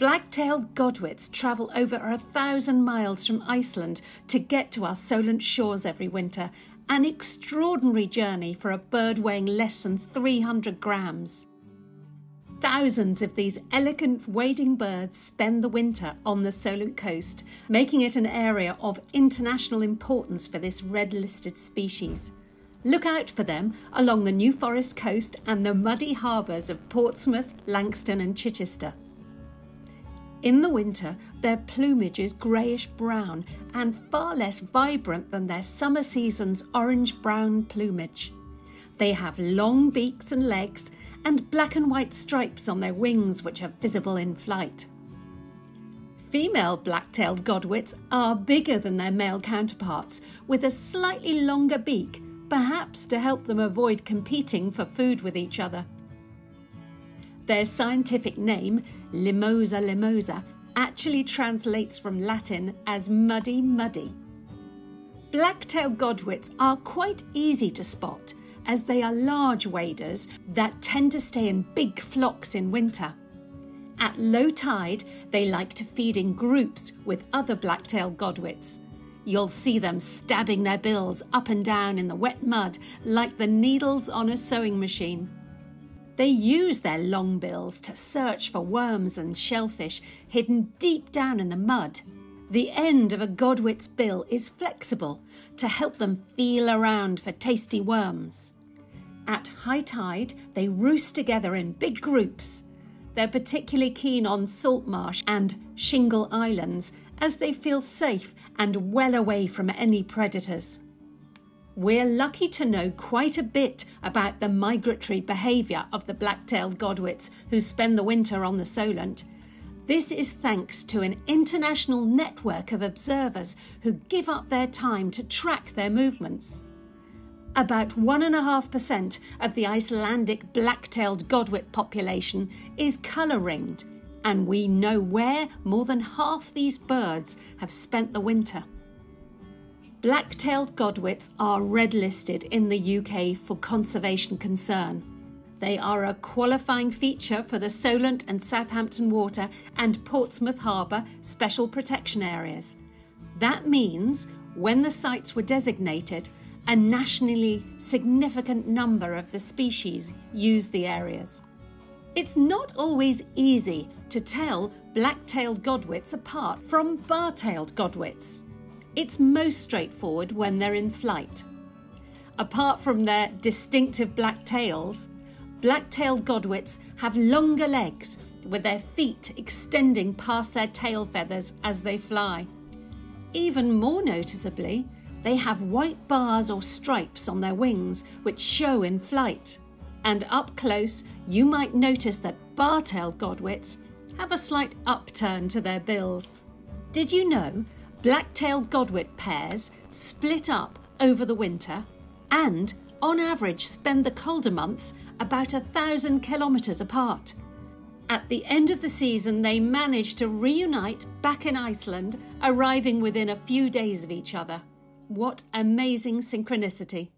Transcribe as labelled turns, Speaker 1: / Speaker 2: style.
Speaker 1: Black-tailed godwits travel over a thousand miles from Iceland to get to our Solent shores every winter, an extraordinary journey for a bird weighing less than 300 grams. Thousands of these elegant wading birds spend the winter on the Solent coast, making it an area of international importance for this red listed species. Look out for them along the New Forest coast and the muddy harbours of Portsmouth, Langstone, and Chichester. In the winter, their plumage is greyish brown and far less vibrant than their summer season's orange brown plumage. They have long beaks and legs and black and white stripes on their wings, which are visible in flight. Female black tailed godwits are bigger than their male counterparts, with a slightly longer beak, perhaps to help them avoid competing for food with each other. Their scientific name, Limosa limosa, actually translates from Latin as muddy muddy. Black-tailed godwits are quite easy to spot as they are large waders that tend to stay in big flocks in winter. At low tide, they like to feed in groups with other black-tailed godwits. You'll see them stabbing their bills up and down in the wet mud like the needles on a sewing machine. They use their long bills to search for worms and shellfish hidden deep down in the mud. The end of a godwit's bill is flexible to help them feel around for tasty worms. At high tide, they roost together in big groups. They're particularly keen on salt marsh and shingle islands as they feel safe and well away from any predators. We're lucky to know quite a bit about the migratory behaviour of the black-tailed godwits who spend the winter on the Solent. This is thanks to an international network of observers who give up their time to track their movements. About 1.5% of the Icelandic black-tailed godwit population is colour-ringed, and we know where more than half these birds have spent the winter. Black-tailed godwits are red-listed in the UK for conservation concern. They are a qualifying feature for the Solent and Southampton Water and Portsmouth Harbour Special Protection Areas. That means when the sites were designated, a nationally significant number of the species use the areas. It's not always easy to tell black-tailed godwits apart from bar-tailed godwits. It's most straightforward when they're in flight. Apart from their distinctive black tails, black-tailed godwits have longer legs with their feet extending past their tail feathers as they fly. Even more noticeably, they have white bars or stripes on their wings which show in flight. And up close, you might notice that bar-tailed godwits have a slight upturn to their bills. Did you know black-tailed godwit pairs split up over the winter and, on average, spend the colder months about a thousand kilometres apart? At the end of the season, they manage to reunite back in Iceland, arriving within a few days of each other. What amazing synchronicity!